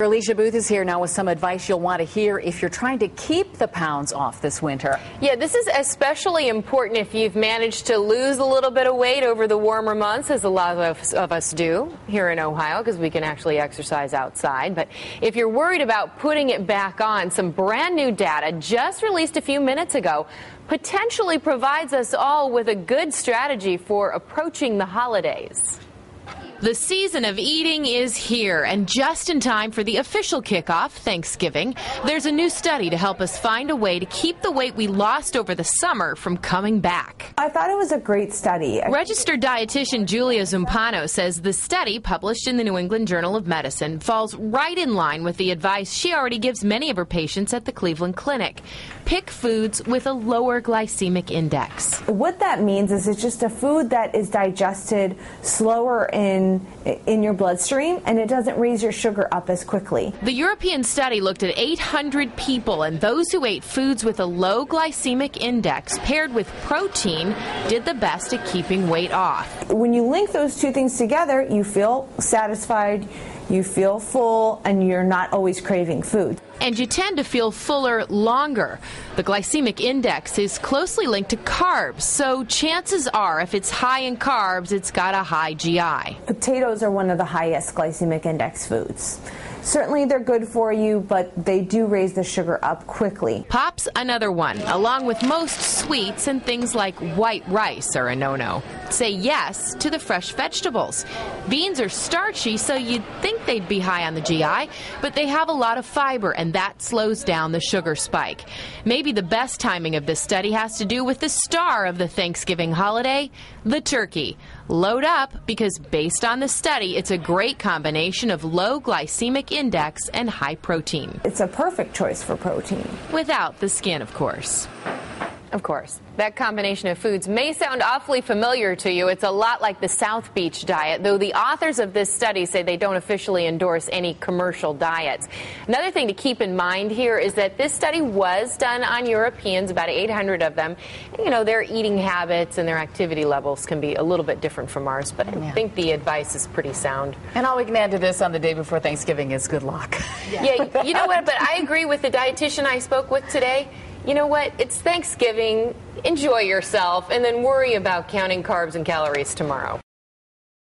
Alicia Booth is here now with some advice you'll want to hear if you're trying to keep the pounds off this winter. Yeah, this is especially important if you've managed to lose a little bit of weight over the warmer months, as a lot of, of us do here in Ohio, because we can actually exercise outside. But if you're worried about putting it back on, some brand new data just released a few minutes ago potentially provides us all with a good strategy for approaching the holidays. The season of eating is here, and just in time for the official kickoff, Thanksgiving, there's a new study to help us find a way to keep the weight we lost over the summer from coming back. I thought it was a great study. Registered dietitian Julia Zumpano says the study, published in the New England Journal of Medicine, falls right in line with the advice she already gives many of her patients at the Cleveland Clinic. Pick foods with a lower glycemic index. What that means is it's just a food that is digested slower in in your bloodstream and it doesn't raise your sugar up as quickly. The European study looked at 800 people and those who ate foods with a low glycemic index paired with protein did the best at keeping weight off. When you link those two things together, you feel satisfied, you feel full, and you're not always craving food and you tend to feel fuller longer. The glycemic index is closely linked to carbs, so chances are if it's high in carbs, it's got a high GI. Potatoes are one of the highest glycemic index foods. Certainly they're good for you, but they do raise the sugar up quickly. Pop's another one. Along with most sweets and things like white rice are a no-no. Say yes to the fresh vegetables. Beans are starchy, so you'd think they'd be high on the GI, but they have a lot of fiber and that slows down the sugar spike. Maybe the best timing of this study has to do with the star of the Thanksgiving holiday, the turkey. Load up because based on the study, it's a great combination of low glycemic index and high protein. It's a perfect choice for protein. Without the skin, of course. Of course. That combination of foods may sound awfully familiar to you. It's a lot like the South Beach diet, though the authors of this study say they don't officially endorse any commercial diets. Another thing to keep in mind here is that this study was done on Europeans, about 800 of them. And, you know, their eating habits and their activity levels can be a little bit different from ours, but I think the advice is pretty sound. And all we can add to this on the day before Thanksgiving is good luck. Yeah, yeah you know what? But I agree with the dietitian I spoke with today you know what? It's Thanksgiving. Enjoy yourself and then worry about counting carbs and calories tomorrow.